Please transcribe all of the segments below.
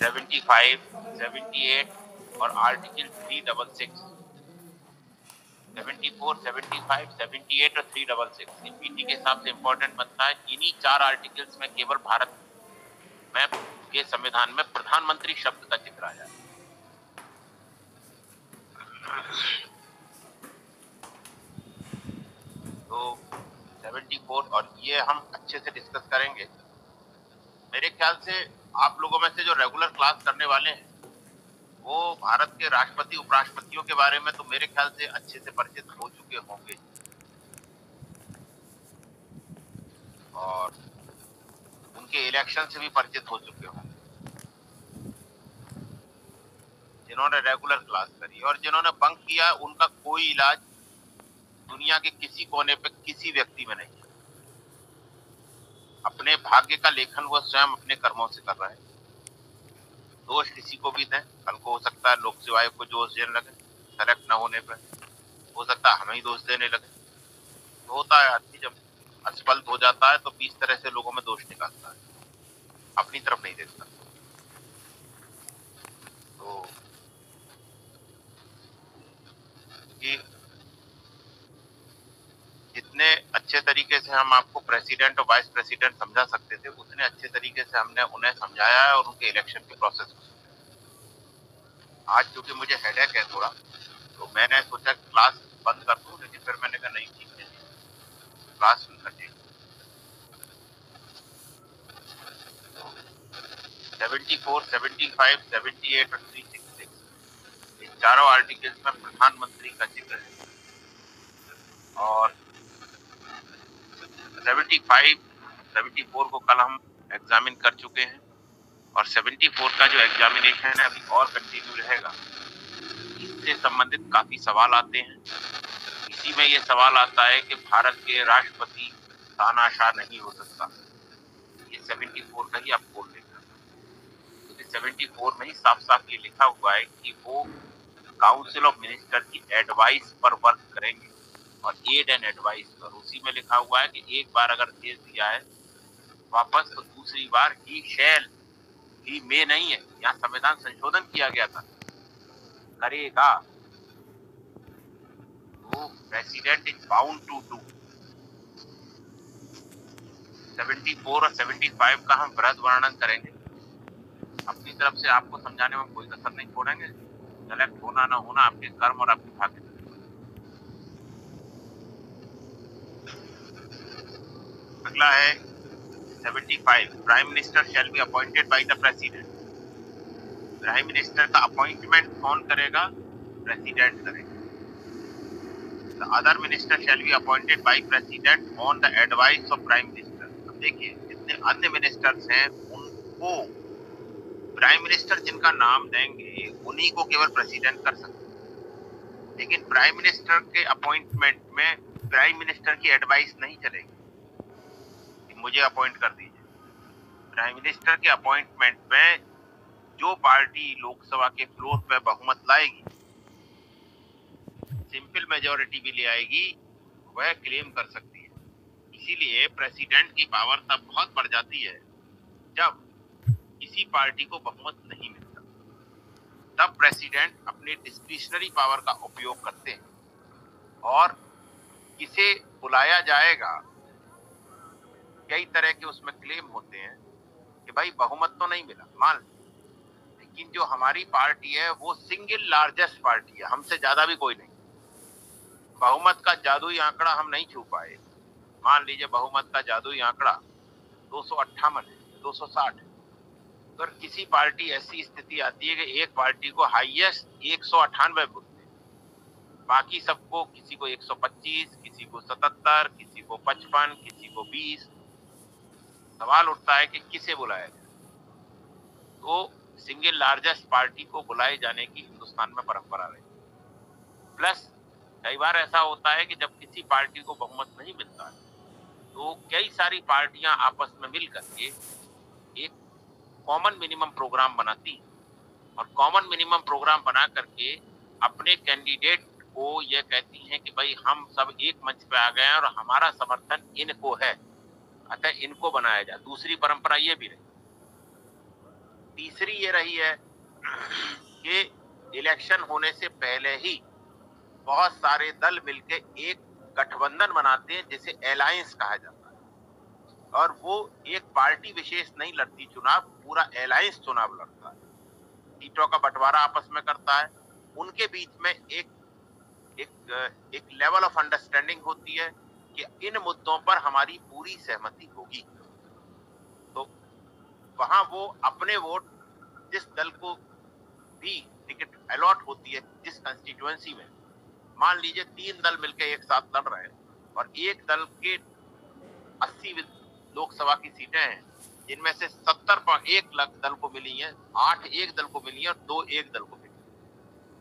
75, 78 और article three double six seventy four seventy five seventy eight और three double six P T बनता है इन्हीं चार आर्टिकल्स में केवल भारत में के संविधान में प्रधानमंत्री शब्द का ज़िक्र आया। तो 74 और ये हम अच्छे से डिस्कस करेंगे। मेरे ख्याल से आप लोगों में से जो रेगुलर क्लास करने वाले हैं, वो भारत के राष्ट्रपति, उपराष्ट्रपतियों के बारे में तो मेरे ख्याल से अच्छे से परिचित हो चुके होंगे। और उनके इलेक्शन से भी परिचित हो चुके होंगे। जिन्होंने रेगुलर क्लास करी और जिन्होंने बंक किया, उनका कोई इलाज दुनिया के किसी कोने पे किसी व्यक्ति में नहीं। अपने भाग्य का लेखन वो स्वयं अपने कर्मों से कर रहे हैं। दोष किसी को भी दें, कल को हो सकता है लोक सेवा को दोष देने लगे सेलेक्ट न होने पर। हो सकता है हमें दोष देने लगे। तो होता है, आदमी जब असफल हो जाता है तो बीस तरह से लोगों में दोष निकालता है। अपनी तरफ़ नहीं देखता। तो जितने अच्छे तरीके से हम आपको प्रेसिडेंट और वाइस प्रेसिडेंट समझा सकते थे, उतने अच्छे तरीके से हमने उन्हें समझाया है और उनके इलेक्शन के प्रोसेस को आज क्योंकि मुझे हेडेक है थोड़ा तो मैंने सोचा क्लास बंद कर दूँ, लेकिन फिर मैंने कहा, नहीं, ठीक है class continue seventy four seventy five seventy eight और थ्री सिक्स सिक्स इन चारों आर्टिकल्स में प्रधानमंत्री का ज़िक्र है। और 75, 74 को कल हम एग्जामिन कर चुके हैं। और 74 का जो एग्जामिनेशन है अभी और कंटिन्यू रहेगा। इससे संबंधित काफ़ी सवाल आते हैं। इसी में ये सवाल आता है कि भारत के राष्ट्रपति तानाशाह नहीं हो सकता। ये 74 का ही आप बोल लेना क्योंकि 74 में ही साफ़ साफ़ ये लिखा हुआ है कि वो काउंसिल ऑफ़ मिनिस्टर की एडवाइस पर वर्क करेंगे। और एड एंड एडवाइस पर उसी में लिखा हुआ है कि एक बार अगर भेज दिया है वापस तो दूसरी बार ही शैल ही में नहीं है। यहाँ संविधान संशोधन किया गया था। करेगा। तो president is bound to do 74 और 75 का हम वृहद वर्णन करेंगे। अपनी तरफ़ से आपको समझाने में कोई कसर नहीं छोड़ेंगे। सेलेक्ट होना ना होना आपके कर्म और आपके भाग्य। अगला है। 75 prime minister shall be appointed by the president prime minister का अपॉइंटमेंट कौन करेगा? प्रेसिडेंट करेगा। Other minister shall be appointed by president on the advice of prime minister अब देखिए, जितने अन्य मिनिस्टर्स हैं, उनको प्राइम मिनिस्टर जिनका नाम देंगे, उन्हीं को केवल प्रेसिडेंट कर सकते लेकिन प्राइम मिनिस्टर के अपॉइंटमेंट में प्राइम मिनिस्टर की एडवाइस नहीं चलेगी। मुझे अपॉइंट कर दीजिए। प्राइम मिनिस्टर के अपॉइंटमेंट में जो पार्टी लोकसभा के फ्लोर पे बहुमत लाएगी सिंपल मेजोरिटी भी ले आएगी, वह क्लेम कर सकती है। इसीलिए प्रेसिडेंट की पावर तब बहुत बढ़ जाती है जब किसी पार्टी को बहुमत नहीं मिलता। तब प्रेसिडेंट अपने डिस्क्रिशनरी पावर का उपयोग करते हैं और किसे बुलाया जाएगा कई तरह के उसमें क्लेम होते हैं कि भाई बहुमत तो नहीं मिला मान लेकिन जो हमारी पार्टी है वो सिंगल लार्जेस्ट पार्टी है हमसे ज़्यादा भी कोई नहीं। बहुमत का जादुई आंकड़ा हम नहीं छू पाए। मान लीजिए बहुमत का जादुई आंकड़ा दो सौ अट्ठावन है दो सौ साठ अगर किसी पार्टी ऐसी स्थिति आती है कि एक पार्टी को हाईएस्ट एक सौ अट्ठानवे वोट बाकी सबको किसी को 125, किसी को 77, किसी को 55, किसी को 20 सवाल उठता है कि किसे बुलाया जाए? तो सिंगल लार्जेस्ट पार्टी को बुलाए जाने की हिंदुस्तान में परंपरा रही। प्लस कई बार ऐसा होता है कि जब किसी पार्टी को बहुमत नहीं मिलता है तो कई सारी पार्टियाँ आपस में मिल करके एक कॉमन मिनिमम प्रोग्राम बनाती और कॉमन मिनिमम प्रोग्राम बना करके अपने कैंडिडेट को यह कहती हैं कि भाई, हम सब एक मंच पे आ गए हैं और हमारा समर्थन इनको है। अतः इनको बनाया जाए। दूसरी परंपरा ये भी रही। तीसरी ये रही है कि इलेक्शन होने से पहले ही बहुत सारे दल मिलके एक गठबंधन बनाते हैं, जिसे अलायंस कहा जाता है। और वो एक पार्टी विशेष नहीं लड़ती चुनाव, पूरा अलायंस चुनाव लड़ता है। सीटों का बंटवारा आपस में करता है। उनके बीच में एक एक एक लेवल ऑफ़ अंडरस्टैंडिंग होती है। कि इन मुद्दों पर हमारी पूरी सहमति होगी। तो वहाँ वो अपने वोट जिस दल को भी टिकट अलॉट होती है, जिस कंस्टिट्युएंसी में। मान लीजिए तीन दल मिलकर एक साथ लड़ रहे हैं और एक दल के 80 लोकसभा की सीटें हैं, जिनमें से 70 पर एक लाख दल को मिली है, आठ एक दल को मिली है और दो एक दल को मिली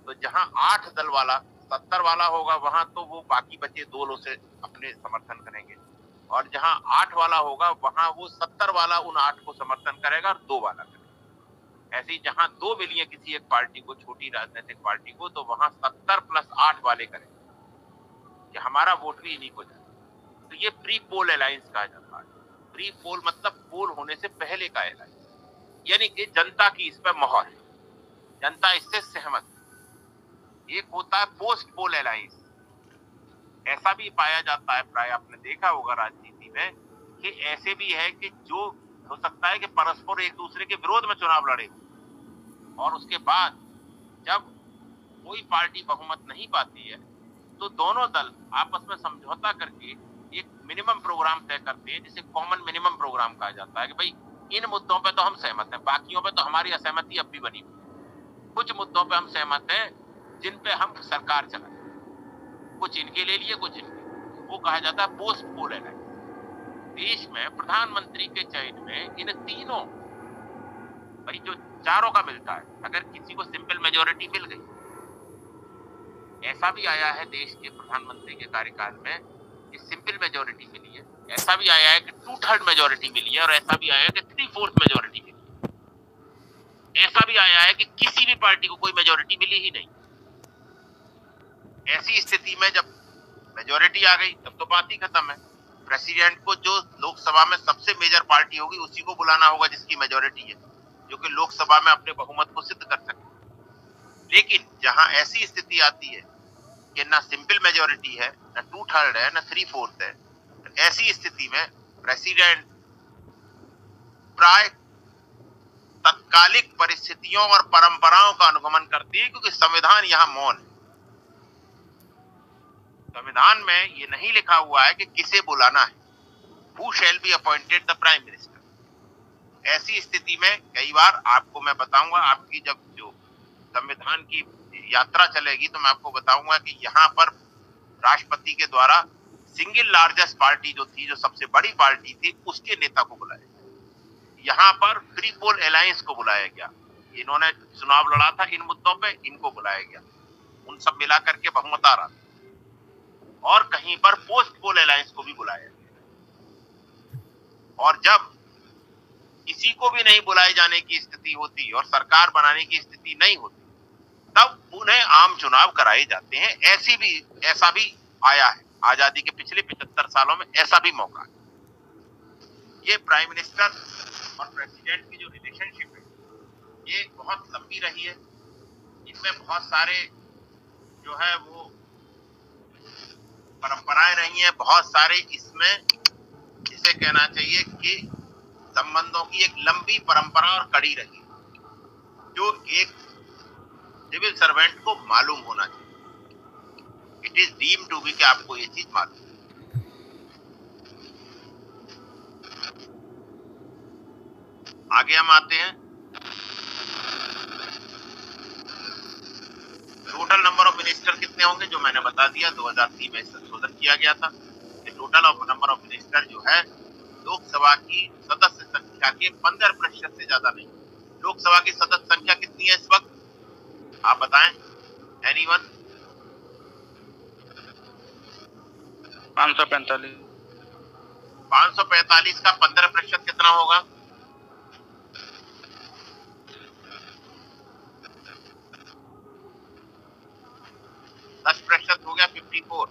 तो जहाँ आठ दल वाला सत्तर वाला होगा, वहाँ तो वो बाकी बचे दो लोग से अपने समर्थन करेंगे। और जहाँ आठ वाला होगा, वहाँ वो सत्तर वाला उन आठ को समर्थन करेगा और दो वाला करेगा। ऐसे ही जहाँ दो मिलिए किसी एक पार्टी को, छोटी राजनीतिक पार्टी को तो वहाँ सत्तर प्लस आठ वाले करेंगे कि हमारा वोट भी इन्हीं को जाए। तो ये प्री पोल अलायंस कहा जाता है। प्री पोल मतलब पोल होने से पहले का अलायंस यानी कि जनता की इस पर मोहर। है जनता इससे सहमत। एक होता है पोस्ट पोल अलायंस ऐसा भी पाया जाता है प्राय, आपने देखा होगा राजनीति में कि ऐसे भी है कि जो, हो सकता है कि परस्पर एक दूसरे के विरोध में चुनाव लड़े और उसके बाद जब कोई पार्टी बहुमत नहीं पाती है तो दोनों दल आपस में समझौता करके एक मिनिमम प्रोग्राम तय करते हैं, जिसे कॉमन मिनिमम प्रोग्राम कहा जाता है कि भाई, इन मुद्दों पे तो हम सहमत हैं, बाकियों पे तो हमारी असहमति अब भी बनी हुई है। कुछ मुद्दों पे हम सहमत हैं जिन पे हम सरकार चलाए कुछ इनके ले लिए, कुछ इनके। वो कहा जाता है पोस्ट पोल देश में प्रधानमंत्री के चयन में इन तीनों, भाई, जो चारों का मिलता है, अगर किसी को सिंपल मेजोरिटी मिल गई, ऐसा भी आया है देश के प्रधानमंत्री के कार्यकाल में कि सिंपल मेजोरिटी मिली है। ऐसा भी आया है कि टू थर्ड मेजोरिटी मिली है और ऐसा भी आया है कि थ्री फोर्थ मेजोरिटी मिली है। ऐसा भी आया है कि किसी भी पार्टी को कोई मेजोरिटी मिली ही नहीं। ऐसी स्थिति में जब मेजोरिटी आ गई, तब तो बात ही खत्म है। प्रेसिडेंट को जो लोकसभा में सबसे मेजर पार्टी होगी, उसी को बुलाना होगा जिसकी मेजोरिटी है, जो कि लोकसभा में अपने बहुमत को सिद्ध कर सके। लेकिन जहाँ ऐसी स्थिति आती है कि ना सिंपल मेजोरिटी है, ना टू थर्ड है, ना थ्री फोर्थ है तो ऐसी स्थिति में प्रेसिडेंट प्राय तत्कालिक परिस्थितियों और परंपराओं का अनुगमन करती है, क्योंकि संविधान यहाँ मौन है। संविधान में ये नहीं लिखा हुआ है कि किसे बुलाना है। Who shall be appointed the prime minister ऐसी स्थिति में कई बार आपको मैं बताऊँगा, आपकी जब जो संविधान की यात्रा चलेगी तो मैं आपको बताऊँगा कि यहाँ पर राष्ट्रपति के द्वारा सिंगल लार्जेस्ट पार्टी जो थी, जो सबसे बड़ी पार्टी थी, उसके नेता को बुलाया गया। यहाँ पर फ्री पोल अलायंस को बुलाया गया। इन्होंने चुनाव लड़ा था इन मुद्दों पे, इनको बुलाया गया। उन सब मिला करके बहुमत आ रहा था। और कहीं पर पोस्ट पोल अलायंस को भी बुलाया। और जब किसी को भी नहीं बुलाए जाने की स्थिति होती और सरकार बनाने की स्थिति नहीं होती, तब उन्हें आम चुनाव कराए जाते हैं। ऐसी भी, ऐसा भी आया है। आज़ादी के पिछले पिछहत्तर सालों में ऐसा भी मौका है। ये प्राइम मिनिस्टर और प्रेसिडेंट की जो रिलेशनशिप है, ये बहुत लंबी रही है। इनमें बहुत सारे जो है वो परंपराएँ रही हैं, बहुत सारे इसमें जिसे कहना चाहिए कि संबंधों की एक लंबी परंपरा और कड़ी रही जो एक सिविल सर्वेंट को मालूम होना चाहिए। It is deem to be कि आपको ये चीज़ मालूम आगे हम आते हैं। टोटल नंबर ऑफ़ मिनिस्टर कितने होंगे जो मैंने बता दिया? 2003 में संशोधन किया गया था। Total of number of minister जो है लोकसभा की सदस्य संख्या के पंद्रह प्रतिशत से ज़्यादा नहीं। लोकसभा की सदस्य संख्या कितनी है इस वक्त? आप बताएँ। एनी वन पाँच सौ पैंतालीस। पाँच सौ पैंतालीस का पंद्रह प्रतिशत कितना होगा दस प्रतिशत हो गया फिफ्टी फोर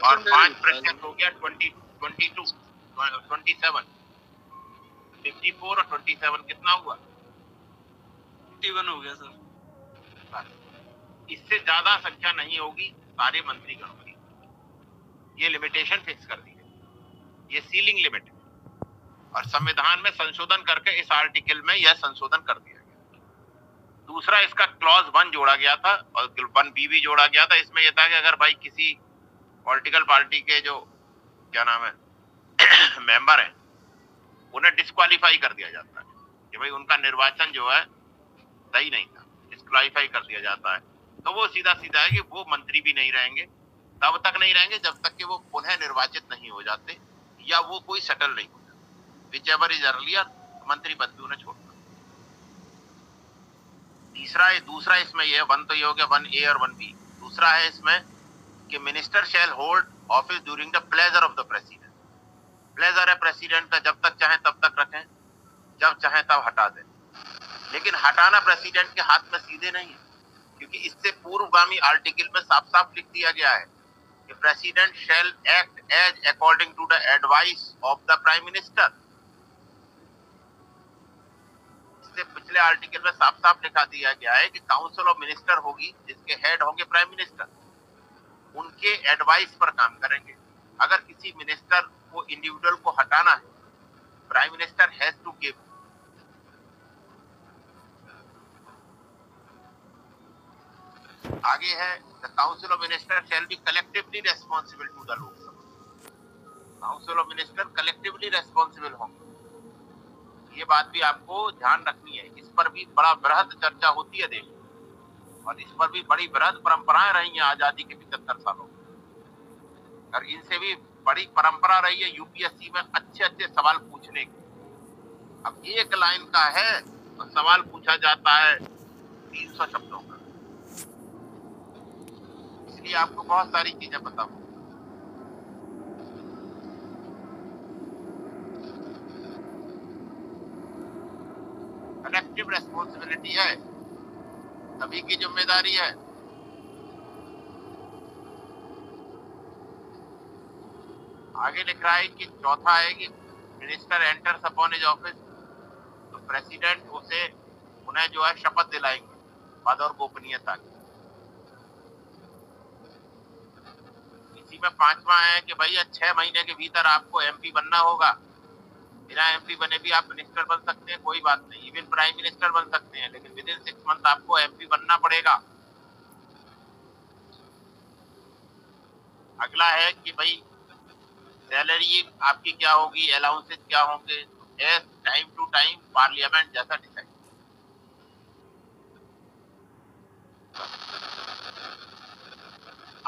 और पाँच प्रतिशत हो गया twenty twenty two twenty seven fifty four और ट्वेंटी सेवन कितना हुआ? फिफ्टी वन हो गया सर इससे ज़्यादा संख्या नहीं होगी सारे मंत्री गणों की। ये लिमिटेशन फिक्स कर दी है ये सीलिंग लिमिट है। और संविधान में संशोधन करके इस आर्टिकल में यह संशोधन कर दिया दूसरा इसका क्लॉज वन जोड़ा गया था, और वन बी भी जोड़ा गया था। इसमें यह था कि अगर भाई किसी पॉलिटिकल पार्टी के जो, क्या नाम है मेंबर है, उन्हें डिस्कालीफाई कर दिया जाता है। कि भाई उनका निर्वाचन जो है, सही नहीं था डिस्कालीफाई कर दिया जाता है। तो वो सीधा सीधा है कि वो मंत्री भी नहीं रहेंगे, तब तक नहीं रहेंगे, जब तक कि वो पुनः निर्वाचित नहीं हो जाते, या वो कोई सेटल नहीं हो जाता। विच एवर इज़ अर्लियर मंत्री पद भी उन्हें छोड़ना। तीसरा दूसरा इसमें ये वन तो ये हो गया वन ए और वन बी। दूसरा है इसमें कि minister shall hold office during the pleasure of the president pleasure है प्रेसिडेंट का, जब तक चाहे तब तक रखें, जब चाहे तब हटा दें। लेकिन हटाना प्रेसिडेंट के हाथ में सीधे नहीं है, क्योंकि इससे पूर्वगामी आर्टिकल में साफ़ साफ़ लिख दिया गया है कि president shall act as according to the advice of the prime minister इससे पिछले आर्टिकल में साफ़ साफ़ लिखा दिया गया है कि काउंसिल ऑफ़ मिनिस्टर होगी, जिसके हेड होंगे प्राइम मिनिस्टर उनके एडवाइस पर काम करेंगे। अगर किसी मिनिस्टर को इंडिविजुअल को हटाना है prime minister has to give आगे है the council of minister shall be collectively responsible to the Lok Sabha. Council of minister collectively responsible होंगे। ये बात भी आपको ध्यान रखनी है। इस पर भी बड़ा बृहद चर्चा होती है देश और इस पर भी बड़ी बृहद परंपराएँ रही हैं आज़ादी के पिछहत्तर सालों में। और इनसे भी बड़ी परंपरा रही है यूपीएससी में अच्छे अच्छे सवाल पूछने की। अब एक लाइन का है तो सवाल पूछा जाता है तीन सौ शब्दों का। इसलिए आपको बहुत सारी चीज़ें हो कलेक्टिव रेस्पॉन्सिबिलिटी है। सभी की ज़िम्मेदारी है। आगे लिख रहा है कि चौथा है कि minister enters upon his office तो प्रेसिडेंट उसे उन्हें जो है शपथ दिलाएँगे पद और गोपनीयता की। इसी में पांचवा है कि भैया छह महीने के भीतर आपको एमपी बनना होगा। बिना एमपी बने भी आप मिनिस्टर बन सकते हैं, कोई बात नहीं। इवन प्राइम मिनिस्टर बन सकते हैं, लेकिन विद इन सिक्स मंथ आपको एमपी बनना पड़ेगा। अगला है कि भाई सैलरी आपकी क्या होगी अलाउंसेस क्या होंगे? As time to time parliament जैसा डिसाइड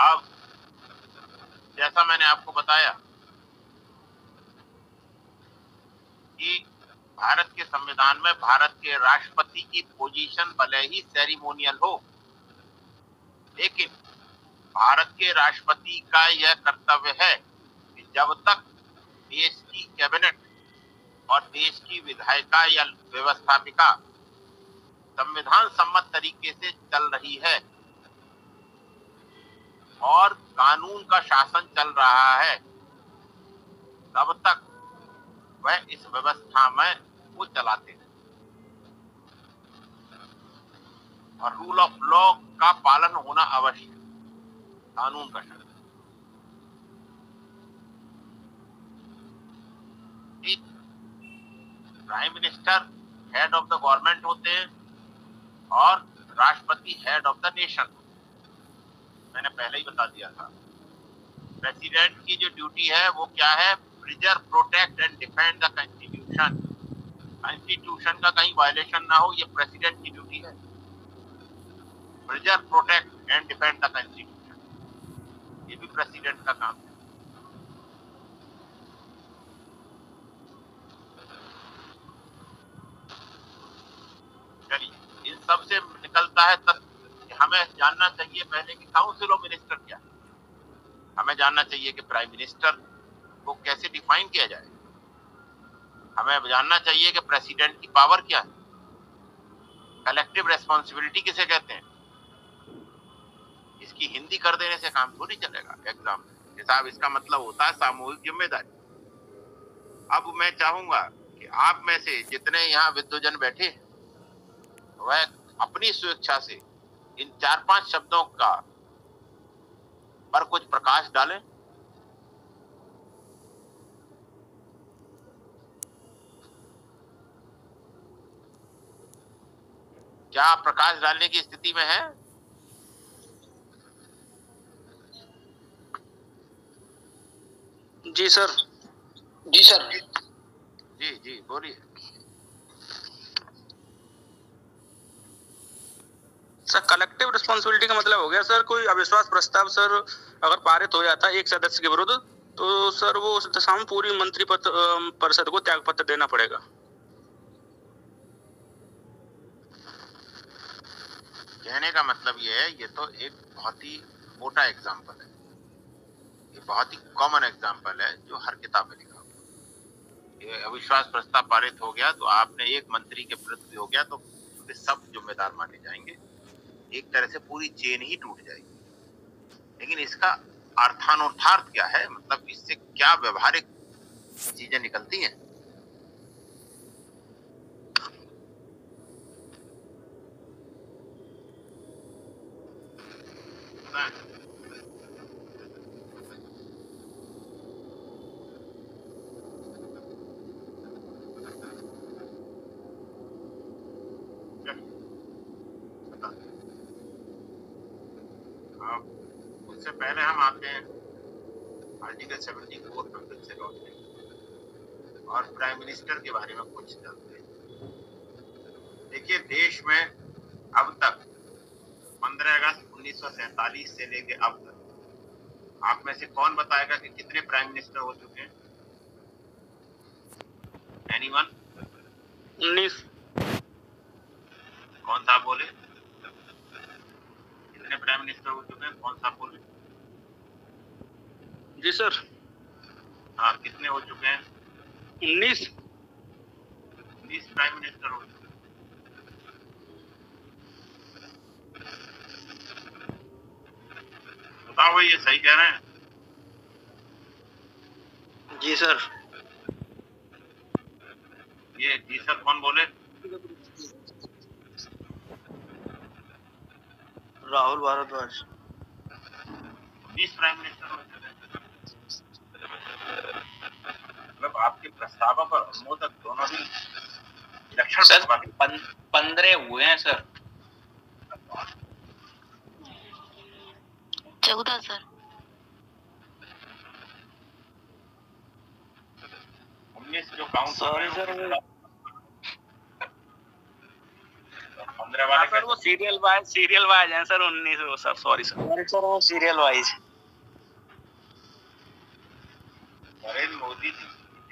अब, जैसा मैंने आपको बताया कि भारत के संविधान में भारत के राष्ट्रपति की पोजीशन भले ही सेरिमोनियल हो, लेकिन भारत के राष्ट्रपति का यह कर्तव्य है कि जब तक देश की कैबिनेट और देश की विधायिका या व्यवस्थापिका संविधान सम्मत तरीके से चल रही है और कानून का शासन चल रहा है, तब तक वह इस व्यवस्था में वो चलाते हैं। और रूल ऑफ़ लॉ का पालन होना आवश्यक कानून का शासन prime minister head of the government होते हैं और राष्ट्रपति हेड ऑफ़ द नेशन मैंने पहले ही बता दिया था। प्रेसिडेंट की जो ड्यूटी है वो क्या है? Preserve protect and defend the constitution constitution का कहीं वायलेशन ना हो, ये प्रेसिडेंट की ड्यूटी है। Preserve protect and defend the constitution ये भी प्रेसिडेंट का काम है। चलिए इन सबसे निकलता है कि हमें जानना चाहिए पहले कि काउंसिल ऑफ़ मिनिस्टर क्या है। हमें जानना चाहिए कि प्राइम मिनिस्टर को कैसे डिफाइन किया जाए? हमें जानना चाहिए कि प्रेसिडेंट की पावर क्या है। कलेक्टिव रेस्पॉन्सिबिलिटी किसे कहते हैं? इसकी हिंदी कर देने से काम थोड़ी चलेगा? एग्ज़ाम में साहब, इसका मतलब होता है सामूहिक ज़िम्मेदारी। अब मैं चाहूँगा कि आप में से जितने यहाँ विद्वजन बैठे वह अपनी स्वेच्छा से इन चार पाँच शब्दों का पर कुछ प्रकाश डालें। क्या आप प्रकाश डालने की स्थिति में है? जी सर। जी सर। जी जी बोलिए। सर कलेक्टिव रिस्पॉन्सिबिलिटी का मतलब हो गया सर कोई अविश्वास प्रस्ताव सर अगर पारित हो जाता है एक सदस्य के विरुद्ध तो सर वो उस दशा पूरी मंत्री पद- परिषद को त्याग पत्र देना पड़ेगा। कहने का मतलब ये है, ये तो एक बहुत ही मोटा एग्ज़ाम्पल है। ये बहुत ही कॉमन एग्ज़ाम्पल है जो हर किताब में लिखा हुआ अविश्वास प्रस्ताव पारित हो गया तो आपने एक मंत्री के विरुद्ध हो गया तो सब जिम्मेदार माने जाएँगे। एक तरह से पूरी चेन ही टूट जाएगी। लेकिन इसका अर्थानुर्थार्थ क्या है? मतलब इससे क्या व्यवहारिक चीज़ें निकलती हैं? अब उससे पहले हम आते हैं। आर्टिकल सेवेंटी फोर पर से लौटते हैं और प्राइम मिनिस्टर के बारे में कुछ जानते हैं देखिए देश में अब तक 1940 से लेके अब तक। आप में से कौन बताएगा कि कितने प्राइम मिनिस्टर हो चुके हैं? एनीवन 19 जी सर। ये जी सर कौन बोले? राहुल भारद्वाज। बीस प्राइम मिनिस्टर मतलब आपके प्रस्तावों पर अनुमोदक दोनों ही लक्षण सर पंद्रह हुए हैं सर। चौदह सर। उन्नीस जो काउंट वो- पंद्रह वाले सर वो सीरियल वाइज सीरियल वाइज हैं सर उन्नीस वो सर सॉरी। सर सर वो सीरियल वाइज। नरेंद्र मोदी जी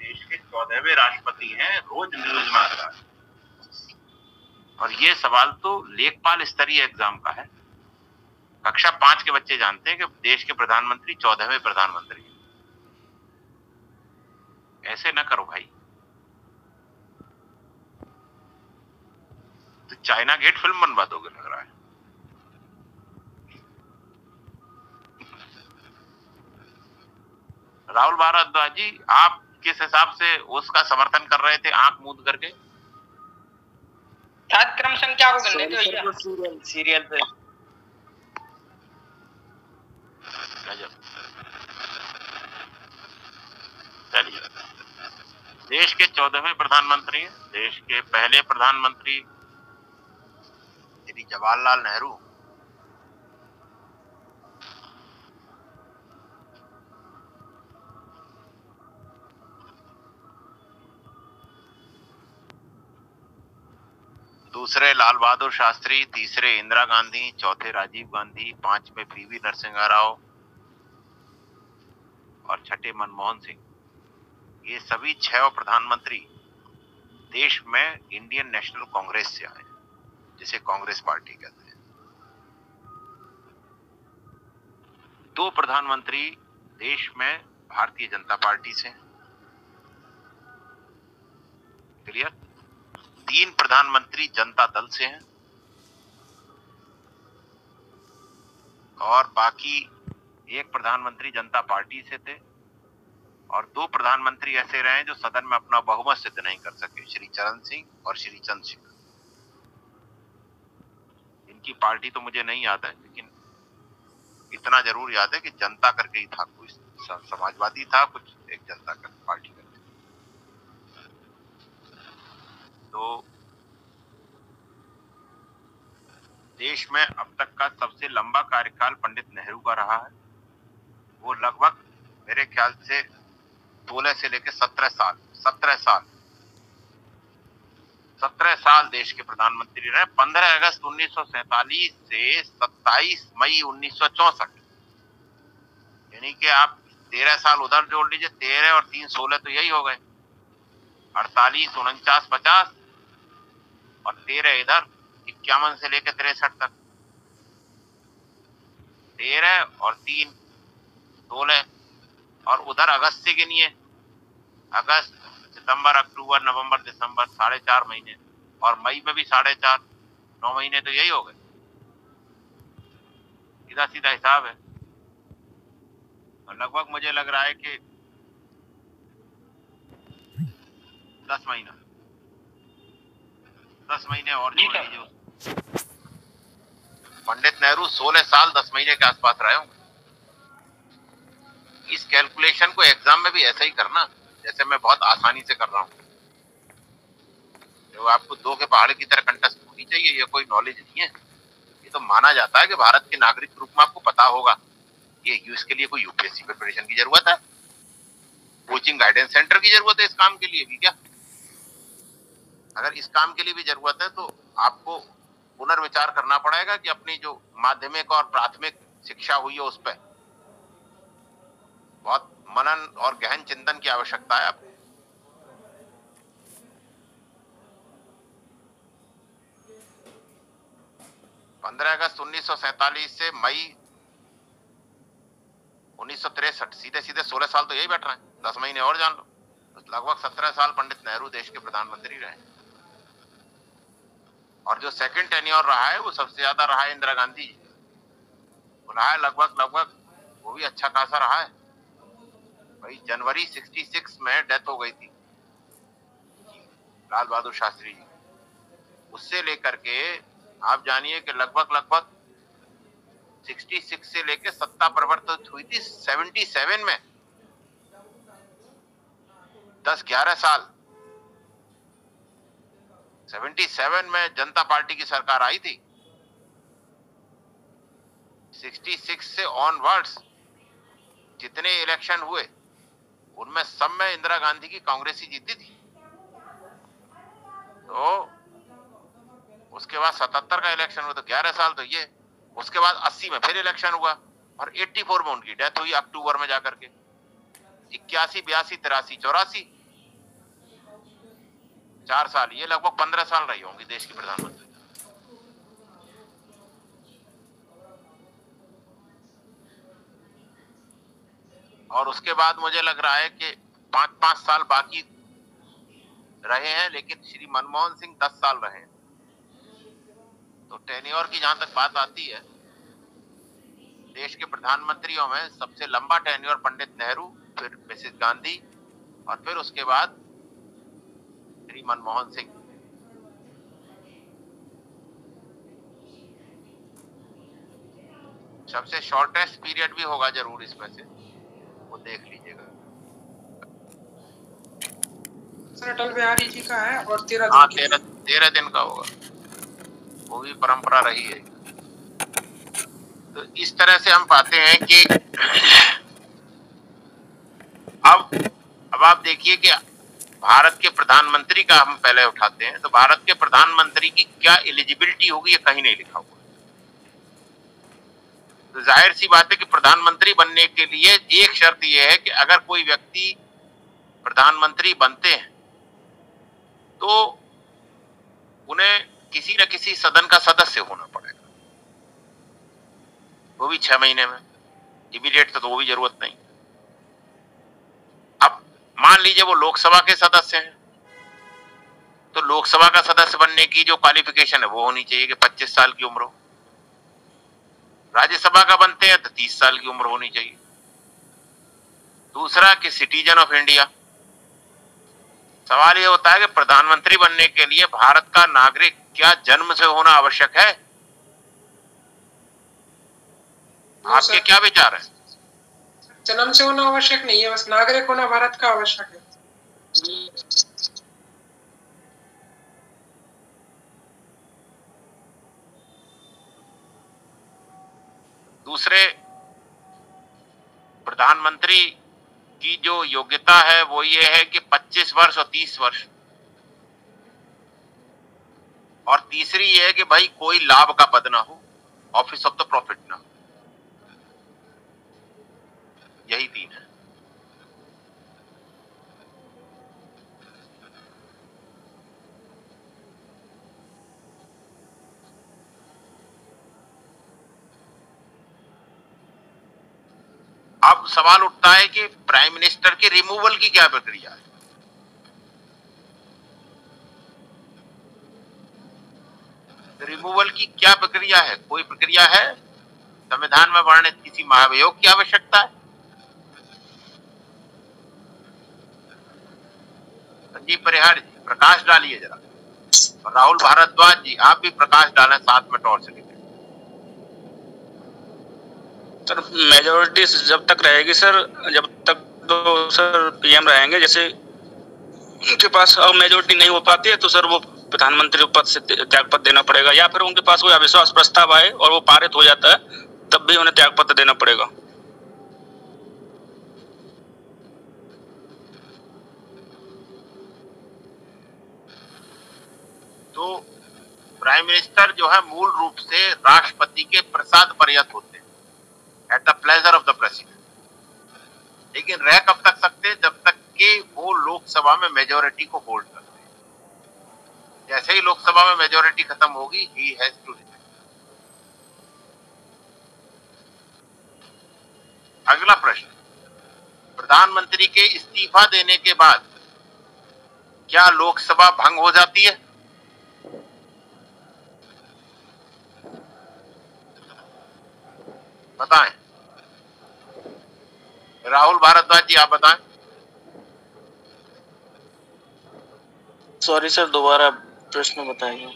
देश के चौदहवें राष्ट्रपति हैं रोज न्यूज़ में आता है। और ये सवाल तो लेखपाल स्तरीय एग्ज़ाम का है। कक्षा पाँच के बच्चे जानते हैं कि देश के प्रधानमंत्री चौदहवें प्रधानमंत्री हैं। ऐसे ना करो भाई। तो चाइना गेट फ़िल्म बनवा दोगे लग रहा है। राहुल भारद्वाज जी आप किस हिसाब से उसका समर्थन कर रहे थे आँख मूंद करके? छात्र क्रम संख्या को गिनने दो भैया। सीरियल सीरियल पे। गजब। चलिए। देश के चौदहवें प्रधानमंत्री देश के पहले प्रधानमंत्री श्री जवाहरलाल नेहरू। दूसरे लाल बहादुर शास्त्री, तीसरे इंदिरा गांधी, चौथे राजीव गांधी, पांचवे पीवी नरसिंह राव और छठे मनमोहन सिंह। ये सभी छह प्रधानमंत्री देश में इंडियन नेशनल कांग्रेस से आए जिसे कांग्रेस पार्टी कहते हैं। दो प्रधानमंत्री देश में भारतीय जनता पार्टी से क्लियर? तीन प्रधानमंत्री जनता दल से हैं। और बाकी एक प्रधानमंत्री जनता पार्टी से थे। और दो प्रधानमंत्री ऐसे रहे जो सदन में अपना बहुमत सिद्ध नहीं कर सके, श्री चरण सिंह और श्री चंद्र सिंह उनकी पार्टी तो मुझे नहीं याद है, लेकिन इतना ज़रूर याद है कि जनता करके ही था, कोई समाजवादी था, कुछ एक जनता कर, पार्टी करके। तो देश में अब तक का सबसे लंबा कार्यकाल पंडित नेहरू का रहा है। वो लगभग मेरे ख्याल से सोलह से लेकर सत्रह साल सत्रह साल। सत्रह साल देश के प्रधानमंत्री रहे। पंद्रह अगस्त उन्नीस से सत्ताईस मई उन्नीस यानी कि आप तेरह साल उधर जोड़ लीजिए, तेरह और तीन सोलह तो यही हो गए। अड़तालीस, उनचास, पचास और तेरह इधर, इक्यावन से लेकर तिरसठ तक। तेरह और तीन, सोलह और उधर अगस्त से गिनिए अगस्त सितंबर अक्टूबर नवंबर दिसंबर साढ़े चार महीने और मई में भी साढ़े चार नौ महीने तो यही हो गए। सीधा सीधा हिसाब है। और लगभग मुझे लग रहा है कि दस महीना। दस महीने और पंडित नेहरू सोलह साल दस महीने के आसपास रहे होंगे। इस कैलकुलेशन को एग्ज़ाम में भी ऐसा ही करना, जैसे मैं बहुत आसानी से कर रहा हूँ। तो आपको दो के पहाड़ की तरह कंटेस्ट होनी चाहिए, ये कोई नॉलेज नहीं है। ये तो माना जाता है कि भारत के नागरिक रूप में आपको पता होगा ये इसके लिए कोई यूपीएससी प्रिपरेशन की ज़रूरत है। कोचिंग गाइडेंस सेंटर की ज़रूरत है इस काम के लिए भी क्या? अगर इस काम के लिए भी ज़रूरत है तो आपको पुनर्विचार करना पड़ेगा कि अपनी जो माध्यमिक और प्राथमिक शिक्षा हुई है उस पर बहुत मनन और गहन चिंतन की आवश्यकता है आपको पंद्रह अगस्त उन्नीस से मई उन्नीस सीधे सीधे सोलह साल तो यही बैठ रहे हैं। दस महीने और जान लो। तो लगभग सत्रह साल पंडित नेहरू देश के प्रधानमंत्री रहे। और जो सेकंड टेन्योर रहा है, वो सबसे ज़्यादा रहा है इंदिरा गांधी रहा है लगभग लगभग वो भी अच्छा खासा रहा है। भाई, जनवरी 66 में डेथ हो गई थी। लाल बहादुर शास्त्री जी। उससे लेकर के आप जानिए कि लगभग लगभग 66 से लेकर सत्ता परिवर्तित हुई थी 77 में। 10-11 साल। 77 में जनता पार्टी की सरकार आई थी। 66 से ऑनवर्ड्स जितने इलेक्शन हुए उनमें सब में इंदिरा गांधी की कांग्रेस ही जीती थी। तो उसके बाद सतहत्तर का इलेक्शन हुआ तो ग्यारह साल तो ये, उसके बाद अस्सी में फिर इलेक्शन हुआ और एट्टी फोर में उनकी डेथ हुई अक्टूबर में जाकर के। इक्यासी, बयासी, तिरासी, चौरासी। चार साल, ये लगभग पंद्रह साल रही होंगी देश की प्रधानमंत्री। और उसके बाद मुझे लग रहा है कि पाँच पाँच साल बाकी रहे हैं, लेकिन श्री मनमोहन सिंह दस साल रहे हैं। तो टेन्योर की जहाँ तक बात आती है, देश के प्रधानमंत्रियों में सबसे लंबा टेन्योर पंडित नेहरू, फिर मिसिस गांधी, और फिर उसके बाद श्री मनमोहन सिंह। सबसे शॉर्टेस्ट पीरियड भी होगा ज़रूर इसमें से। वो देख लीजिएगा। सर अटल बिहारी जी का है और तेरह हाँ तेरह तेरह दिन का होगा। वो भी परंपरा रही है। तो इस तरह से हम पाते हैं कि अब अब आप देखिए कि भारत के प्रधानमंत्री का हम पहले उठाते हैं। तो भारत के प्रधानमंत्री की क्या एलिजिबिलिटी होगी ये कहीं नहीं लिखा तो ज़ाहिर सी बात है कि प्रधानमंत्री बनने के लिए एक शर्त यह है कि अगर कोई व्यक्ति प्रधानमंत्री बनते हैं तो उन्हें किसी न किसी सदन का सदस्य होना पड़ेगा। वो भी छह महीने में। इमीडिएट तो वो भी ज़रूरत नहीं। अब मान लीजिए वो लोकसभा के सदस्य हैं तो लोकसभा का सदस्य बनने की जो क्वालिफिकेशन है, वो होनी चाहिए कि 25 साल की उम्र हो। राज्यसभा का बनते हैं तो तीस साल की उम्र होनी चाहिए। दूसरा कि सिटीजन ऑफ़ इंडिया सवाल यह होता है कि प्रधानमंत्री बनने के लिए भारत का नागरिक क्या जन्म से होना आवश्यक है? आपके क्या विचार है? जन्म से होना आवश्यक नहीं है बस नागरिक होना भारत का आवश्यक है। हम्म। दूसरे प्रधानमंत्री की जो योग्यता है, वो ये है कि 25 वर्ष और 30 वर्ष। और तीसरी ये है कि भाई कोई लाभ का पद ना हो ऑफ़िस ऑफ़ द प्रॉफिट ना हो। यही तीन है। अब सवाल उठता है कि प्राइम मिनिस्टर के रिमूवल की क्या प्रक्रिया है? रिमूवल की क्या प्रक्रिया है? कोई प्रक्रिया है? संविधान में वर्णित किसी महाभियोग की आवश्यकता है? संजीव परिहार जी, प्रकाश डालिए जरा। राहुल भारद्वाज जी, आप भी प्रकाश डालें, साथ में टॉर्च लेके सर मेजोरिटी जब तक रहेगी सर, जब तक तो सर पीएम रहेंगे, जैसे उनके पास अब मेजोरिटी नहीं हो पाती है तो सर वो प्रधानमंत्री पद से त्याग पत्र देना पड़ेगा, या फिर उनके पास कोई अविश्वास प्रस्ताव आए और वो पारित हो जाता है, तब भी उन्हें त्याग पत्र देना पड़ेगा। तो प्राइम मिनिस्टर जो है, मूल रूप से राष्ट्रपति के प्रसाद पर्यत होते at the pleasure of the president लेकिन रह कब तक सकते? हैं जब तक कि वो लोकसभा में मेजोरिटी को होल्ड करते जैसे ही लोकसभा में मेजोरिटी खत्म होगी ही हैज़ टू अगला प्रश्न। प्रधानमंत्री के इस्तीफा देने के बाद क्या लोकसभा भंग हो जाती है बताएँ राहुल भारद्वाज जी आप बताएँ। सॉरी सर दोबारा प्रश्न बताइए।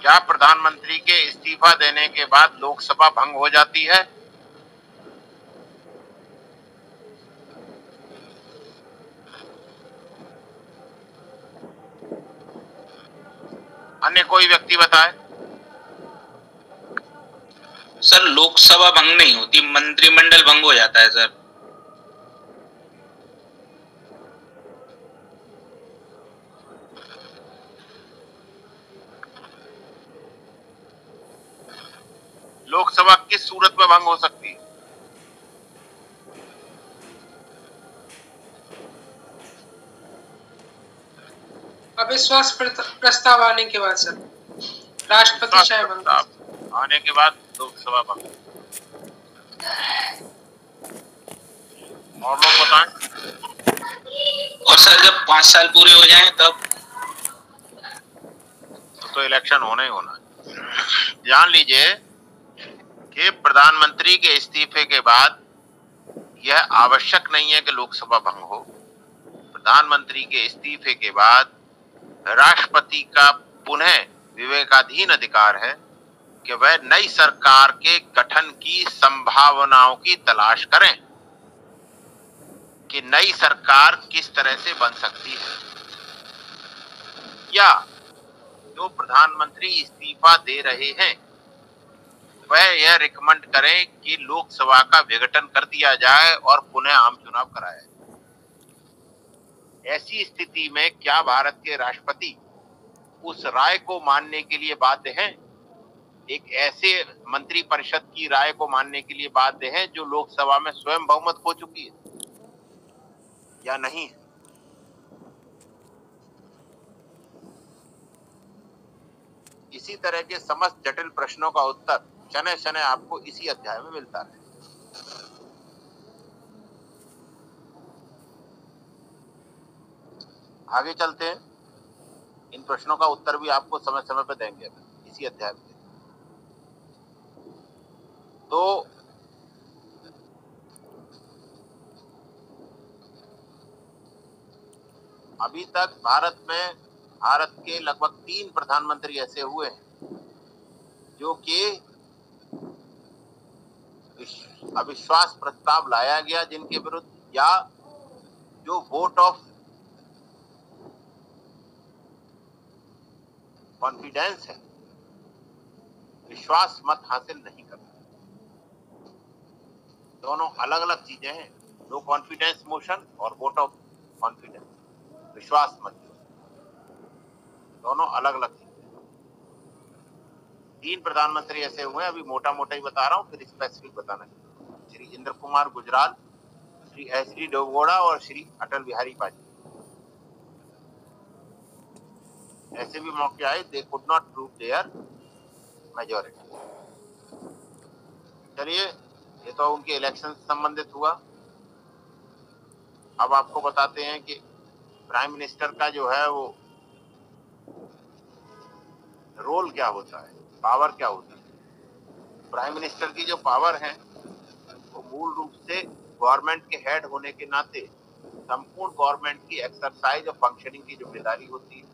क्या प्रधानमंत्री के इस्तीफा देने के बाद लोकसभा भंग हो जाती है? अन्य कोई व्यक्ति बताए। सर लोकसभा भंग नहीं होती मंत्रिमंडल भंग हो जाता है सर। लोकसभा किस सूरत में भंग हो सकती है? अविश्वास प्रस्ताव आने के बाद सर। राष्ट्रपति आने के बाद लोकसभा भंग और लोग बताएँ। और सर जब पाँच साल पूरे हो जाएँ तब? तो, तो इलेक्शन होना ही होना जान लीजिए कि प्रधानमंत्री के इस्तीफे के बाद यह आवश्यक नहीं है कि लोकसभा भंग हो। प्रधानमंत्री के इस्तीफे के बाद राष्ट्रपति का पुनः विवेकाधीन अधिकार है। कि वह नई सरकार के गठन की संभावनाओं की तलाश करें कि नई सरकार किस तरह से बन सकती है। या जो प्रधानमंत्री इस्तीफा दे रहे हैं, वह यह रिकमेंड करें कि लोकसभा का विघटन कर दिया जाए और पुनः आम चुनाव कराया ऐसी स्थिति में क्या भारत के राष्ट्रपति उस राय को मानने के लिए बाध्य हैं? एक ऐसे मंत्री परिषद की राय को मानने के लिए बाध्य है जो लोकसभा में स्वयं बहुमत खो चुकी है। या नहीं? है इसी तरह के समस्त जटिल प्रश्नों का उत्तर शनै शनै आपको इसी अध्याय में मिलता है। आगे चलते हैं। इन प्रश्नों का उत्तर भी आपको समय समय पर देंगे। इसी अध्याय में। तो अभी तक भारत में, भारत के लगभग तीन प्रधानमंत्री ऐसे हुए हैं, जो कि अविश्वास प्रस्ताव लाया गया जिनके विरुद्ध, या जो वोट ऑफ़ कॉन्फिडेंस है, विश्वास मत हासिल नहीं कर सकते दोनों अलग अलग चीज़ें हैं। नो कॉन्फिडेंस मोशन और वोट ऑफ़ कॉन्फिडेंस विश्वास मत दोनों अलग अलग चीज़ें तीन प्रधानमंत्री ऐसे हुए अभी मोटा मोटा ही बता रहा हूँ, फिर स्पेसिफिक बताना श्री इंद्र कुमार गुजराल, श्री एच डी देवगौड़ा और श्री अटल बिहारी वाजपेयी। ऐसे भी मौके आए they could not prove their majority चलिए ये तो उनके इलेक्शन संबंधित हुआ। अब आपको बताते हैं कि प्राइम मिनिस्टर का जो है वो रोल क्या होता है पावर क्या होती है? प्राइम मिनिस्टर की जो पावर है, वो मूल रूप से गवर्नमेंट के हेड होने के नाते संपूर्ण गवर्नमेंट की एक्सरसाइज और फंक्शनिंग की ज़िम्मेदारी होती है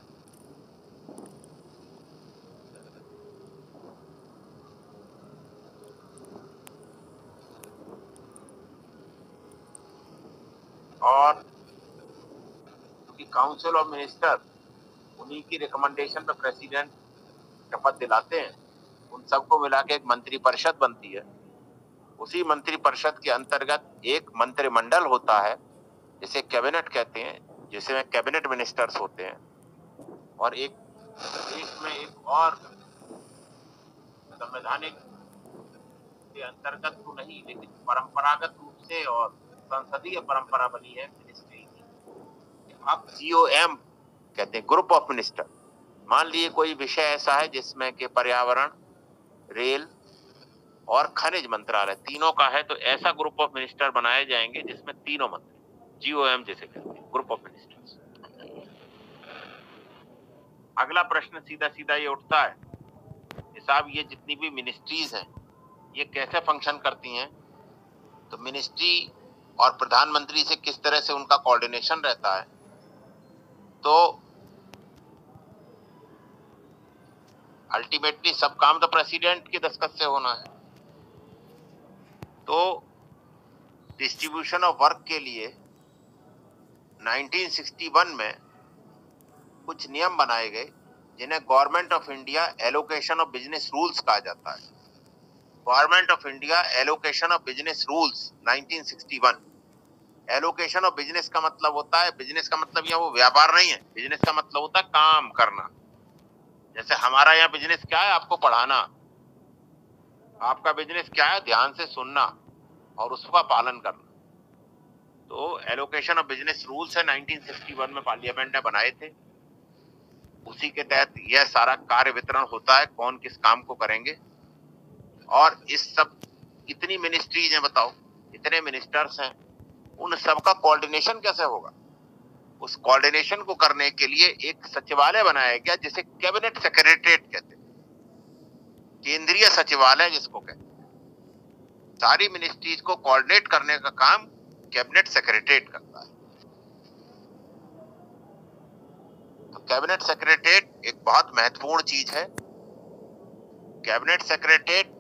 और क्योंकि काउंसिल ऑफ़ मिनिस्टर उन्हीं की रिकमेंडेशन पे प्रेसिडेंट शपथ दिलाते हैं। उन सबको मिला के एक मंत्री परिषद बनती है। उसी मंत्री परिषद के अंतर्गत एक मंत्रिमंडल होता है, जिसे कैबिनेट कहते हैं जिसमें कैबिनेट मिनिस्टर्स होते हैं। और एक देश में एक और संवैधानिक के अंतर्गत तो नहीं, लेकिन परंपरागत रूप से और संसदीय परंपरा बनी है अब जीओएम कहते हैं ग्रुप ऑफ़ मिनिस्टर मान लिए कोई विषय ऐसा है जिसमें कि पर्यावरण, रेल और खनिज मंत्रालय तीनों का है तो ऐसा ग्रुप ऑफ़ मिनिस्टर बनाए जाएँगे जिसमें तीनों मंत्री जीओएम जिसे कहते हैं ग्रुप ऑफ़ मिनिस्टर अगला प्रश्न सीधा सीधा ये उठता है कि साहब, ये जितनी भी मिनिस्ट्रीज हैं, ये कैसे फ़ंक्शन करती हैं? तो मिनिस्ट्री और प्रधानमंत्री से किस तरह से उनका कोऑर्डिनेशन रहता है? तो अल्टीमेटली सब काम तो प्रेसिडेंट के दस्तखत से होना है। तो डिस्ट्रीब्यूशन ऑफ़ वर्क के लिए 1961 में कुछ नियम बनाए गए, जिन्हें government of India allocation of business rules कहा जाता है। Government of India allocation of business rules 1961 allocation of business का मतलब होता है, बिज़नेस का मतलब यहाँ वो व्यापार नहीं है। बिज़नेस का मतलब होता है काम करना। जैसे हमारा यहाँ बिज़नेस क्या है? आपको पढ़ाना। आपका बिज़नेस क्या है? ध्यान से सुनना और उसका पालन करना। तो एलोकेशन ऑफ़ बिज़नेस रूल्स है। 1961 में पार्लियामेंट ने बनाए थे। उसी के तहत यह सारा कार्य वितरण होता है, कौन किस काम को करेंगे। और इस सब, कितनी मिनिस्ट्रीज हैं बताओ? इतने मिनिस्टर्स हैं? उन सब का कोऑर्डिनेशन कैसे होगा? उस कोऑर्डिनेशन को करने के लिए एक सचिवालय बनाया गया, जिसे कैबिनेट सेक्रेटरीट कहते हैं। केंद्रीय सचिवालय जिसको कहते हैं। सारी मिनिस्ट्रीज को कोऑर्डिनेट करने का काम कैबिनेट सेक्रेटरीट करता है। तो कैबिनेट सेक्रेटरीट एक बहुत महत्वपूर्ण चीज़ है। कैबिनेट सेक्रेटरीट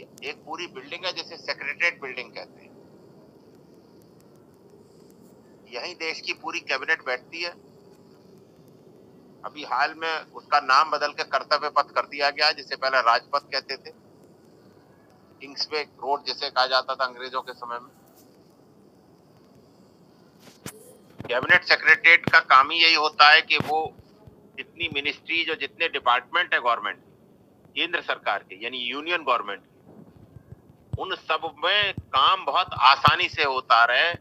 इसकी एक पूरी बिल्डिंग है जिसे सेक्रेटरीट बिल्डिंग कहते हैं। यही देश की पूरी कैबिनेट बैठती है। अभी हाल में उसका नाम बदल के कर्तव्य पथ कर दिया गया जिसे पहले राजपथ कहते थे। किंग्सवे रोड जिसे कहा जाता था अंग्रेज़ों के समय में। कैबिनेट सेक्रेटरीट का काम ही यही होता है कि वो जितनी मिनिस्ट्रीज और जितने डिपार्टमेंट है गवर्नमेंट केंद्र सरकार के, यानी यूनियन गवर्नमेंट के उन सब में काम बहुत आसानी से होता रहे।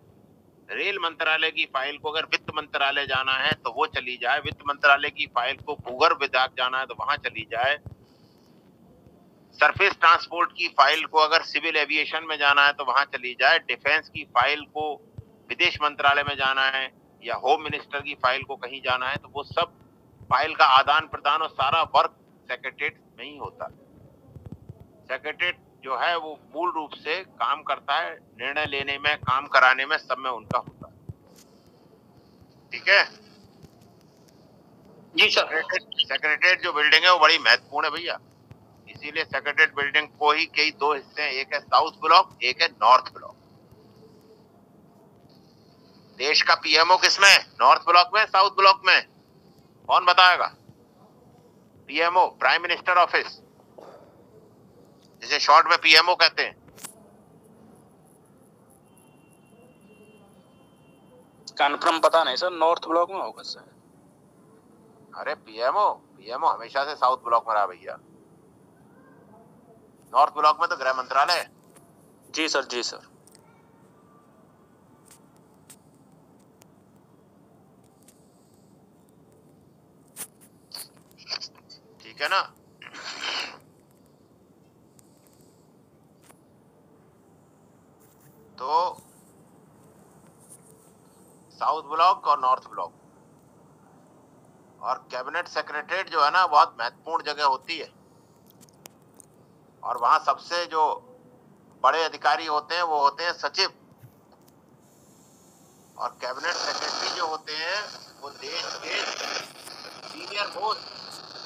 रेल मंत्रालय की फ़ाइल को अगर वित्त मंत्रालय जाना है तो वो चली जाए। वित्त मंत्रालय की फ़ाइल को भूगर्भ विभाग जाना है तो वहाँ चली जाए। सरफेस ट्रांसपोर्ट की फ़ाइल को अगर सिविल एविएशन में जाना है तो वहाँ चली जाए। डिफेंस की फ़ाइल को विदेश मंत्रालय में जाना है, या होम मिनिस्टर की फ़ाइल को कहीं जाना है तो वो सब फ़ाइल का आदान प्रदान और सारा वर्क सेक्रेटरीट में ही होता है। जो है वो मूल रूप से काम करता है निर्णय लेने में काम कराने में सब में उनका होता है। ठीक है? जी सर। सेक्रेटरीट जो बिल्डिंग है वो बड़ी महत्वपूर्ण है भैया। इसीलिए सेक्रेटरीट बिल्डिंग को ही कई दो हिस्से हैं। एक है साउथ ब्लॉक एक है नॉर्थ ब्लॉक देश का पीएमओ किसमें नॉर्थ ब्लॉक में? साउथ ब्लॉक में कौन बताएगा? पीएमओ प्राइम मिनिस्टर ऑफ़िस जिसे शॉर्ट में पीएमओ कहते हैं। कन्फर्म पता नहीं सर नॉर्थ ब्लॉक में होगा सर अरे पीएमओ पीएमओ हमेशा से साउथ ब्लॉक में रहा भैया। नॉर्थ ब्लॉक में तो गृह मंत्रालय जी सर जी सर ठीक है ना? तो साउथ ब्लॉक और नॉर्थ ब्लॉक। और कैबिनेट सेक्रेटरीट जो है ना, बहुत महत्वपूर्ण जगह होती है। और वहाँ सबसे जो बड़े अधिकारी होते हैं, वो होते हैं सचिव। और कैबिनेट सेक्रेटरी जो होते हैं, वो देश के सीनियर मोस्ट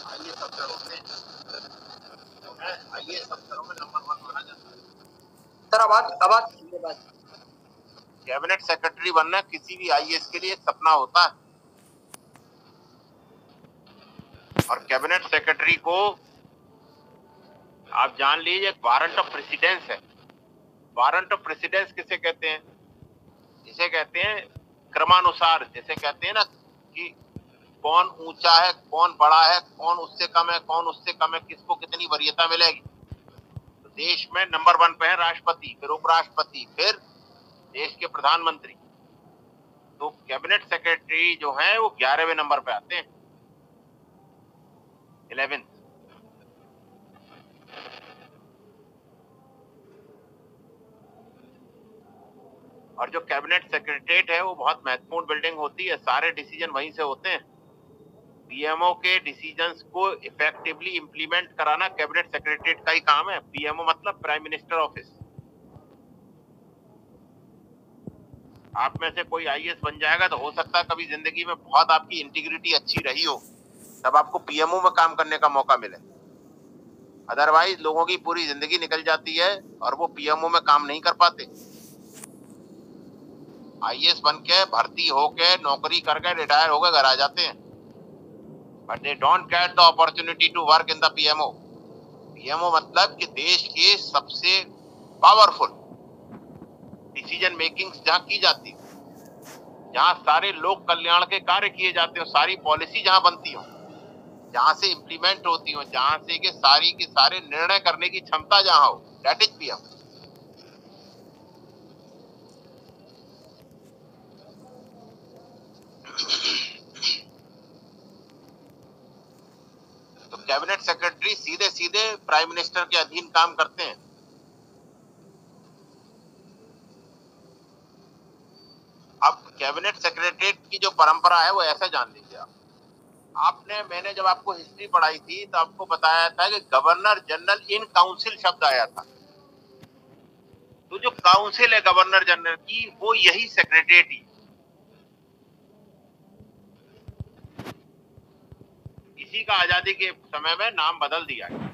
आईएएस अफसर होते हैं। आईएएस अफसरों में नंबर वन माना जाता है। सर आवाज़ आवाज़ कैबिनेट सेक्रेटरी बनना किसी भी आईएएस के लिए सपना होता है। और कैबिनेट सेक्रेटरी को आप जान लीजिए, एक वारंट ऑफ़ प्रेसिडेंस है। वारंट ऑफ़ प्रेसिडेंस किसे कहते हैं? जिसे कहते हैं क्रमानुसार। जैसे कहते हैं ना कि कौन ऊँचा है, कौन बड़ा है, कौन उससे कम है, कौन उससे कम है, किसको कितनी वरीयता मिलेगी। देश में नंबर वन पे है राष्ट्रपति, फिर उपराष्ट्रपति, फिर देश के प्रधानमंत्री। तो कैबिनेट सेक्रेटरी जो है, वो ग्यारहवें नंबर पे आते हैं। इलेवेंथ। और जो कैबिनेट सेक्रेटरीट है, वो बहुत महत्वपूर्ण बिल्डिंग होती है, सारे डिसीज़न वहीं से होते हैं। पीएमओ के डिसीजंस को इफेक्टिवली इंप्लीमेंट कराना कैबिनेट सेक्रेटरीट का ही काम है। पीएमओ मतलब प्राइम मिनिस्टर ऑफ़िस आप में से कोई आईएएस बन जाएगा तो हो सकता है कभी ज़िंदगी में बहुत आपकी इंटीग्रिटी अच्छी रही हो, तब आपको पीएमओ में काम करने का मौका मिले। अदरवाइज़ लोगों की पूरी ज़िंदगी निकल जाती है और वो पीएमओ में काम नहीं कर पाते। आईएएस बन के भर्ती होके नौकरी करके रिटायर होकर घर आ जाते हैं। But they don't get the opportunity to work in the PMO PMO मतलब कि देश के सबसे पावरफुल डिसीज़न मेकिंग जहाँ की जाती जहाँ सारे लोक कल्याण के कार्य किए जाते हो, सारी पॉलिसी जहाँ बनती हो। जहाँ से इम्प्लीमेंट होती हो, जहाँ से के सारी के सारे निर्णय करने की क्षमता जहाँ हो दैट इज़ पीएम तो कैबिनेट सेक्रेटरी सीधे सीधे प्राइम मिनिस्टर के अधीन काम करते हैं। अब कैबिनेट सेक्रेटरीट की जो परंपरा है, वो ऐसा जान लीजिए आप। आपने, मैंने जब आपको हिस्ट्री पढ़ाई थी तो आपको बताया था कि गवर्नर जनरल इन काउंसिल शब्द आया था। तो जो काउंसिल है गवर्नर जनरल की, वो यही सेक्रेटरीट ही इसी का आज़ादी के समय में नाम बदल दिया गया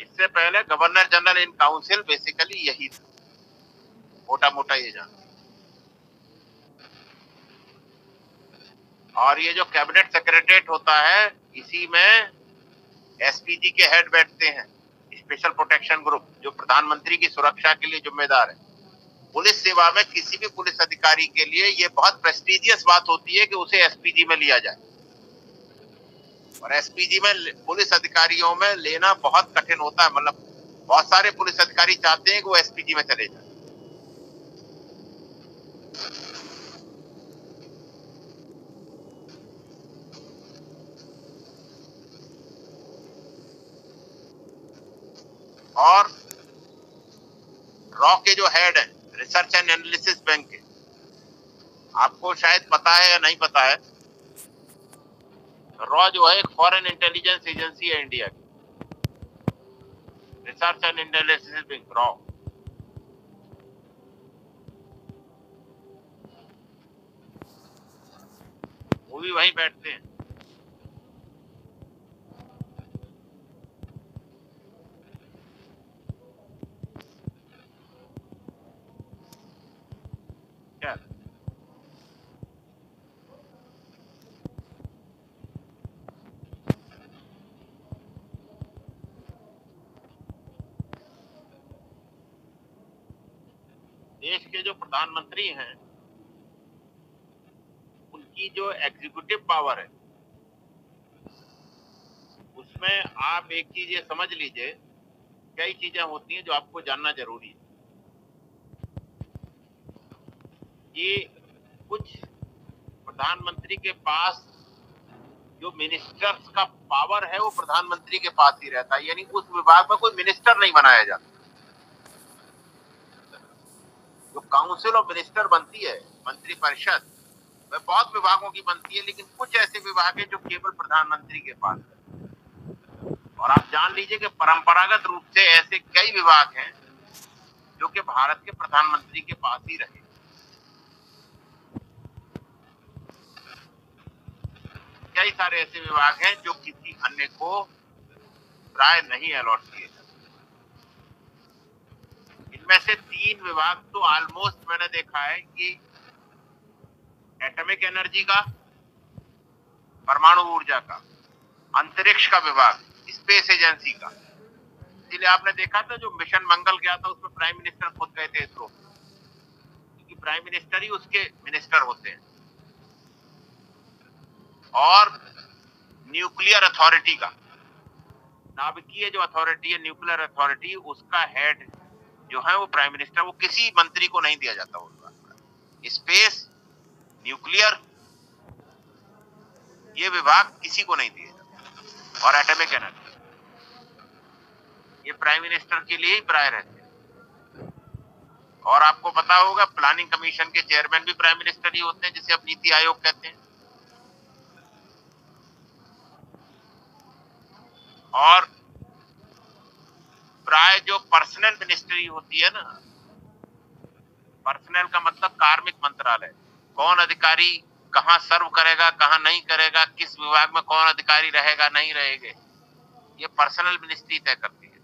इससे पहले governor general in council basically यही था। मोटा मोटा ये जान। और ये जो कैबिनेट सेक्रेटरीट होता है, इसी में एसपीजी के हेड बैठते हैं। स्पेशल प्रोटेक्शन ग्रुप जो प्रधानमंत्री की सुरक्षा के लिए जिम्मेदार है। पुलिस सेवा में किसी भी पुलिस अधिकारी के लिए ये बहुत प्रेस्टिजियस बात होती है कि उसे एसपीजी में लिया जाए। और एसपीजी में पुलिस अधिकारियों में लेना बहुत कठिन होता है। मतलब बहुत सारे पुलिस अधिकारी चाहते हैं कि वो एसपीजी में चले जाए। और रॉ के जो हेड है रिसर्च एंड एनालिसिस बैंक के, आपको शायद पता है या नहीं पता है रॉ जो है एक फॉरेन इंटेलिजेंस एजेंसी है इंडिया की। रिसर्च एंड एनालिसिस बैंक रॉ वो भी वहीं बैठते हैं। के जो प्रधानमंत्री हैं, उनकी जो एग्जीक्यूटिव पावर है, उसमें आप एक चीज़ ये समझ लीजिए, कई चीज़ें होती हैं जो आपको जानना ज़रूरी है। कि कुछ प्रधानमंत्री के पास जो मिनिस्टर्स का पावर है, वो प्रधानमंत्री के पास ही रहता है, यानी उस विभाग में कोई मिनिस्टर नहीं बनाया जाता। जो काउंसिल ऑफ़ मिनिस्टर बनती है, मंत्री परिषद, वह बहुत विभागों की बनती है, लेकिन कुछ ऐसे विभाग है जो केवल प्रधानमंत्री के पास है। और आप जान लीजिए कि परंपरागत रूप से ऐसे कई विभाग हैं जो कि भारत के प्रधानमंत्री के पास ही रहे। कई सारे ऐसे विभाग हैं जो किसी अन्य को राय नहीं अलॉट किए। से तीन विभाग तो ऑलमोस्ट मैंने देखा है कि एटॉमिक एनर्जी का, परमाणु ऊर्जा का, अंतरिक्ष का विभाग स्पेस एजेंसी का। इसलिए आपने देखा था जो मिशन मंगल गया था, उसमें प्राइम मिनिस्टर खुद गए थे इसरो क्योंकि प्राइम मिनिस्टर ही उसके मिनिस्टर होते हैं। और न्यूक्लियर अथॉरिटी का, नाभिकीय जो अथॉरिटी है न्यूक्लियर अथॉरिटी उसका हेड जो है वो प्राइम मिनिस्टर वो किसी मंत्री को नहीं दिया जाता वो स्पेस न्यूक्लियर ये विभाग किसी को नहीं दिया जाता। और एटॉमिक एनर्जी ये प्राइम मिनिस्टर के लिए ही प्राय रहते हैं। और आपको पता होगा प्लानिंग कमीशन के चेयरमैन भी प्राइम मिनिस्टर ही होते हैं, जिसे अब नीति आयोग कहते हैं। और प्राय जो पर्सनल मिनिस्ट्री होती है ना पर्सनल का मतलब कार्मिक मंत्रालय। कौन अधिकारी कहाँ सर्व करेगा, कहाँ नहीं करेगा, किस विभाग में कौन अधिकारी रहेगा, नहीं रहेगा, ये पर्सनल मिनिस्ट्री तय करती है।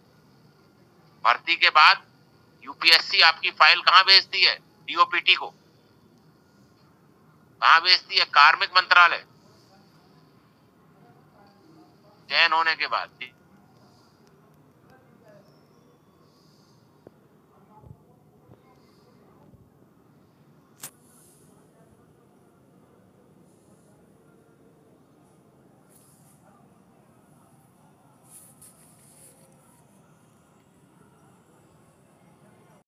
भर्ती के बाद यूपीएससी आपकी फ़ाइल कहाँ भेजती है? डीओपीटी को। कहा भेजती है? कार्मिक मंत्रालय। चयन होने के बाद।